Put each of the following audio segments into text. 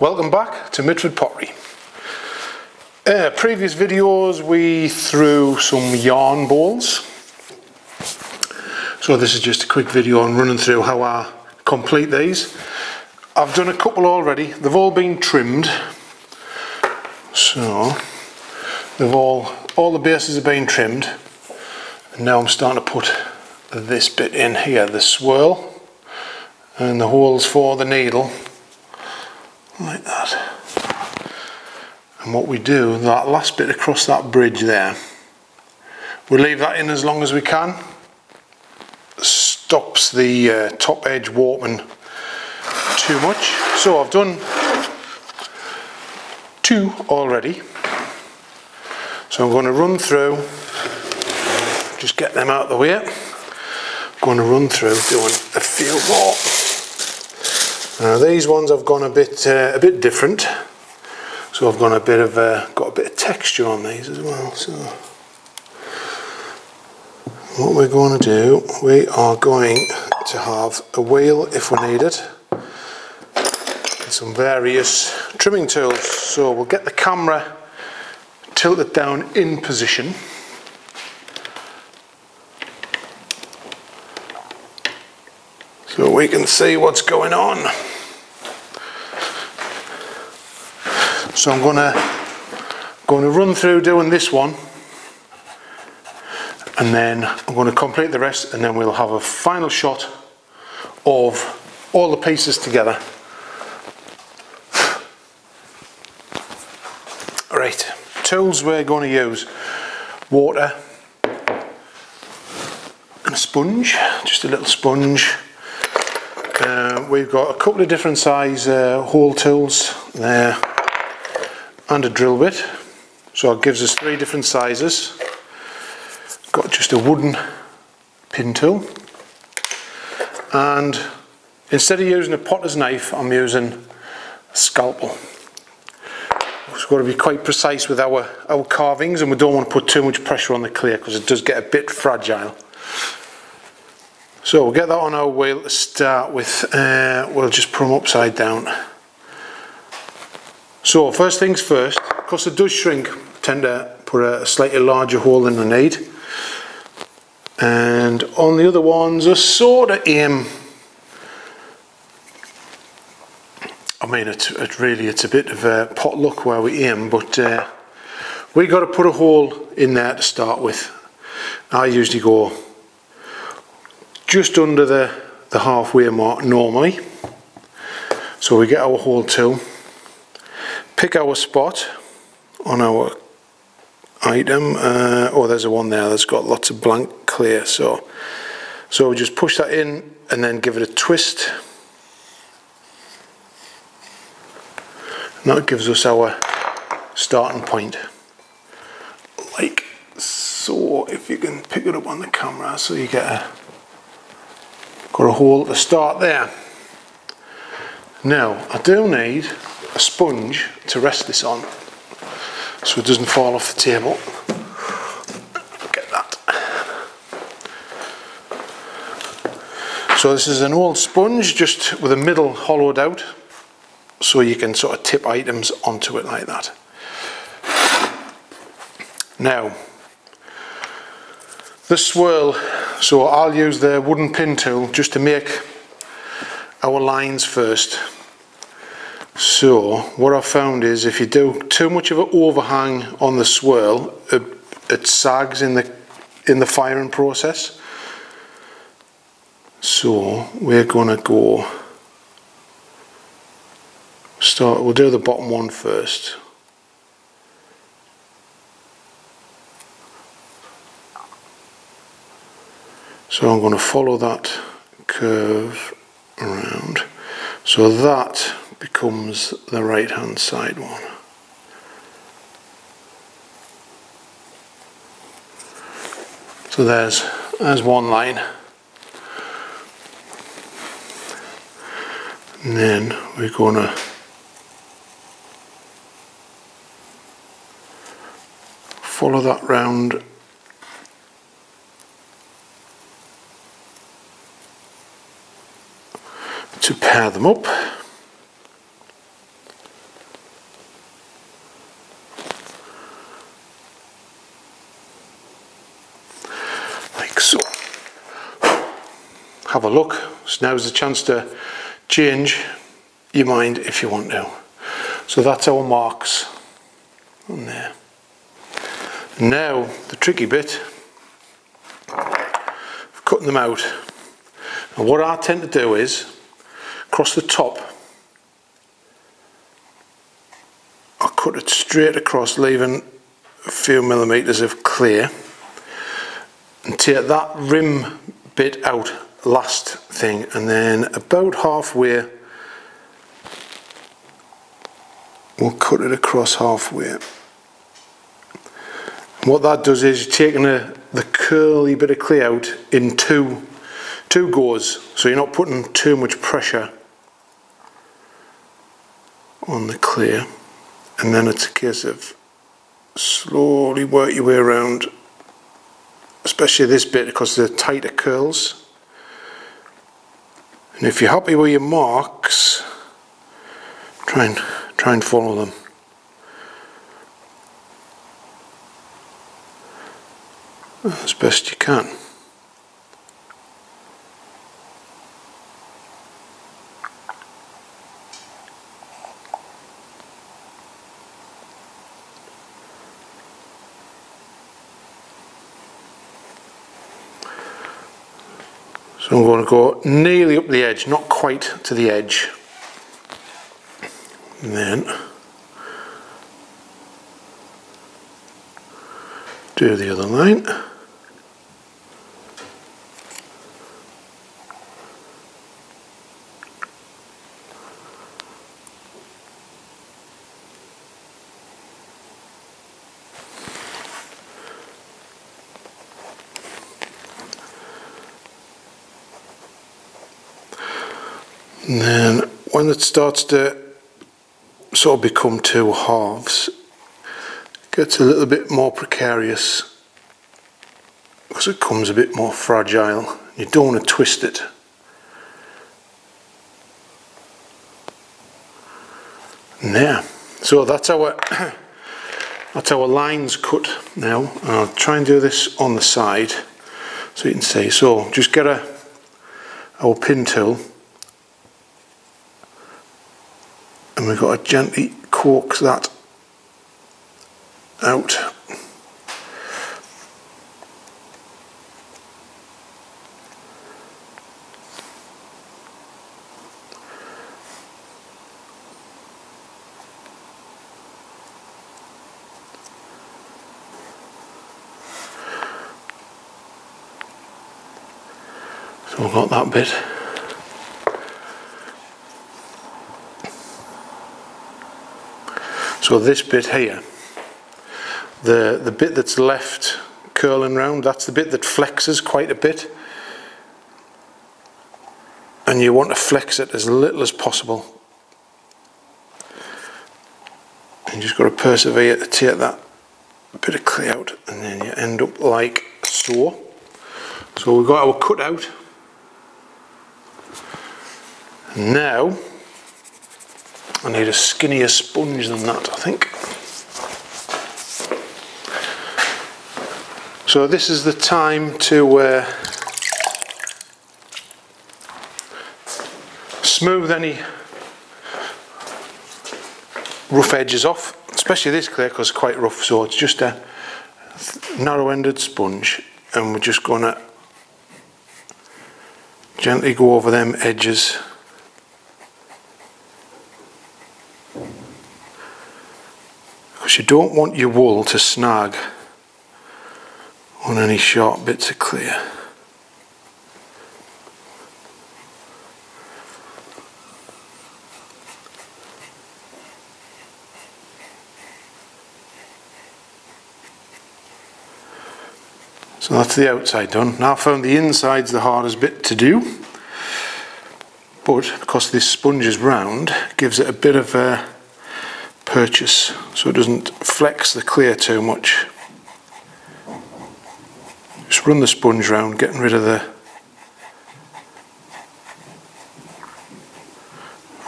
Welcome back to Mitford Pottery. Uh, previous videos we threw some yarn bowls. So this is just a quick video on running through how I complete these. I've done a couple already. They've all been trimmed. So they've all, all the bases have been trimmed. And now I'm starting to put this bit in here, the swirl and the holes for the needle like that. And what we do, that last bit across that bridge there, we leave that in as long as we can. Stops the uh, top edge warping too much. So I've done two already. So I'm going to run through, just get them out of the way. I'm going to run through doing a few more. Now these ones I've gone a bit uh, a bit different. So I've gone a bit of uh, got a bit of texture on these as well. So what we're going to do, we are going to have a wheel if we need it, and some various trimming tools. So we'll get the camera tilted down in position. so we can see what's going on. So I'm gonna going to run through doing this one and then I'm going to complete the rest and then we'll have a final shot of all the pieces together. Right, tools we're going to use. Water and a sponge, just a little sponge. Uh, we've got a couple of different size uh, hole tools there and a drill bit. So it gives us three different sizes. Got just a wooden pin tool. And instead of using a potter's knife, I'm using a scalpel. We've got to be quite precise with our, our carvings and we don't want to put too much pressure on the clay because it does get a bit fragile. So we'll get that on our wheel to start with. Uh, we'll just put them upside down. So first things first, because it does shrink, tend to put a slightly larger hole than I need. And on the other ones, I sort of aim. I mean, it's, it really it's a bit of a potluck where we aim, but uh, we got to put a hole in there to start with. I usually go just under the, the halfway mark normally. So we get our hole tool, pick our spot on our item. Uh, oh, there's a one there that's got lots of blank clear. So, so just push that in and then give it a twist. And that gives us our starting point. Like so, if you can pick it up on the camera so you get a got a hole to start there. Now I do need a sponge to rest this on so it doesn't fall off the table. Get that. So this is an old sponge just with a middle hollowed out so you can sort of tip items onto it like that. Now the swirl so I'll use the wooden pin tool just to make our lines first. So what I've found is if you do too much of an overhang on the swirl, it, it sags in the in the firing process. So we're gonna go start. We'll do the bottom one first. So I'm going to follow that curve around. So that becomes the right hand side one. So there's, there's one line. And then we're going to follow that round to pair them up. Have a look. So now's the chance to change your mind if you want to. So that's our marks on there. Now the tricky bit, of cutting them out. And what I tend to do is, across the top, I cut it straight across, leaving a few millimetres of clear, and take that rim bit out last thing, and then about halfway, we'll cut it across halfway. What that does is you're taking a, the curly bit of clay out in two, two goes, so you're not putting too much pressure on the clay. And then it's a case of slowly work your way around, especially this bit because they're tighter curls. And if you're happy with your marks, try and, try and follow them. as best you can. So I'm going to go nearly up the edge, not quite to the edge. And then do the other line. And then when it starts to sort of become two halves, it gets a little bit more precarious because it comes a bit more fragile. You don't want to twist it. And there. So that's our that's our lines cut now. And I'll try and do this on the side so you can see. So just get a our pin tool and we've got to gently cork that out. So we've got that bit. So this bit here, the, the bit that's left curling round, that's the bit that flexes quite a bit. And you want to flex it as little as possible. And you just got to persevere to take that bit of clay out and then you end up like so. So we've got our cut out. Now I need a skinnier sponge than that, I think. So this is the time to uh, smooth any rough edges off, especially this clay because it's quite rough, so it's just a narrow-ended sponge and we're just going to gently go over them edges you don't want your wool to snag on any sharp bits of clear. So that's the outside done. Now I found the inside's the hardest bit to do. But because this sponge is round, gives it a bit of a purchase so it doesn't flex the clear too much. Just run the sponge round, getting rid of the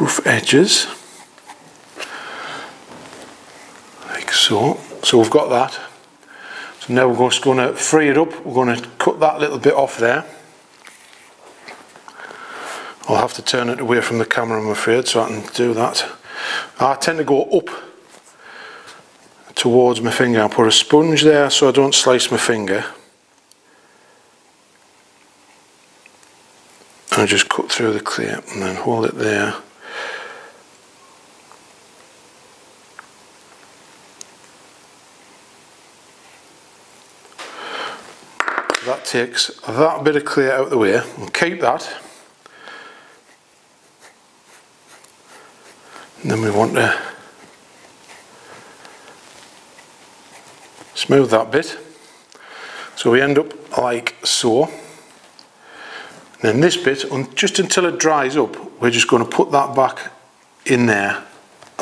rough edges, like so. So we've got that. So now we're just going to free it up. We're going to cut that little bit off there. I'll have to turn it away from the camera I'm afraid so I can do that. I tend to go up towards my finger. I put a sponge there so I don't slice my finger. I just cut through the clear and then hold it there. That takes that bit of clear out of the way and keep that. Then we want to smooth that bit. So we end up like so. Then this bit, just until it dries up, we're just going to put that back in there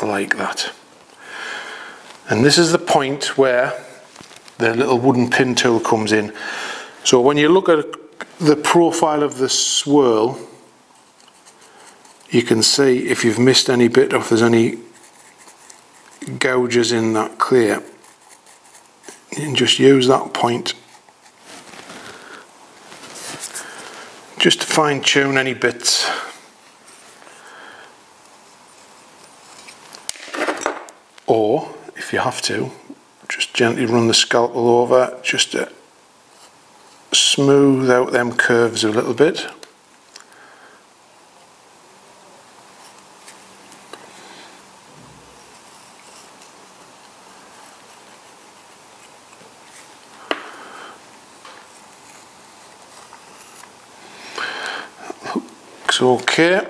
like that. And this is the point where the little wooden pin tool comes in. So when you look at the profile of the swirl, you can see if you've missed any bit or if there's any gouges in that clear. And just use that point. Just to fine tune any bits. Or if you have to just gently run the scalpel over just to smooth out them curves a little bit looks okay.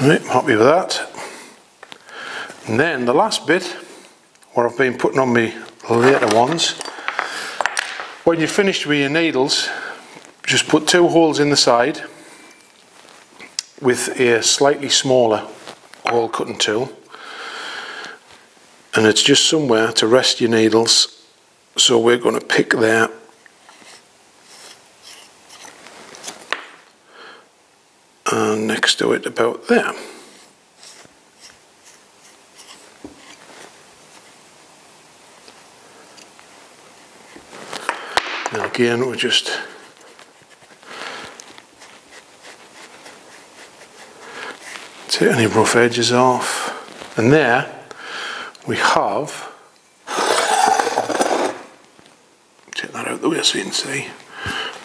Right, happy with that. And then the last bit, what I've been putting on my later ones, when you're finished with your needles, just put two holes in the side with a slightly smaller hole cutting tool and it's just somewhere to rest your needles. So we're going to pick there and next to it about there. And again we're just take any rough edges off. And there we have take that out the way so you can see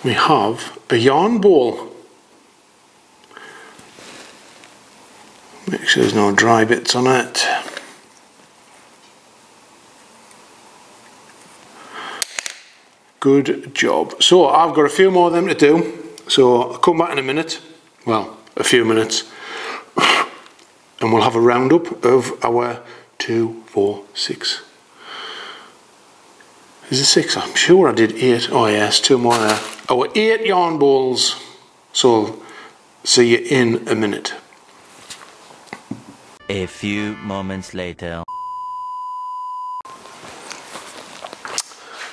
we have a yarn bowl. Make sure there's no dry bits on it. Good job. So I've got a few more of them to do. So I'll come back in a minute. Well a few minutes and we'll have a roundup of our two, four, six. Is it six? I'm sure I did eight. Oh yes, two more there. Our eight yarn bowls. So see you in a minute. A few moments later.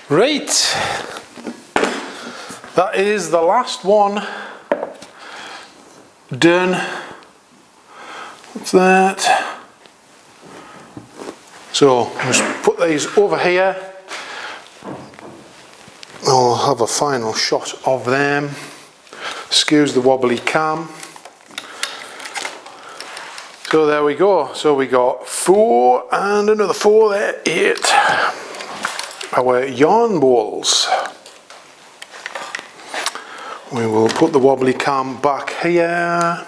Right. That is the last one done That? So just put these over here. I'll have a final shot of them. Excuse the wobbly cam. So there we go. So we got four and another four there, eight. Our yarn bowls. We will put the wobbly cam back here.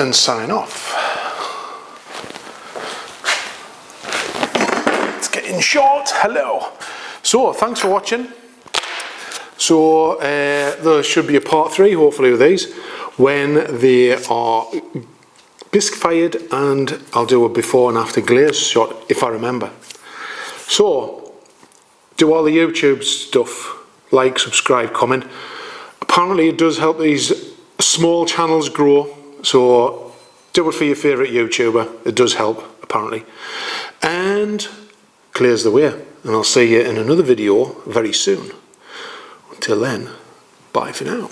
And sign off. It's getting short. Hello. So, thanks for watching. So, uh, there should be a part three, hopefully, of these when they are bisque fired, and I'll do a before and after glaze shot if I remember. So, do all the YouTube stuff, like, subscribe, comment. Apparently, it does help these small channels grow so do it for your favourite YouTuber. It does help, apparently. And clears the way. And I'll see you in another video very soon. Until then, bye for now.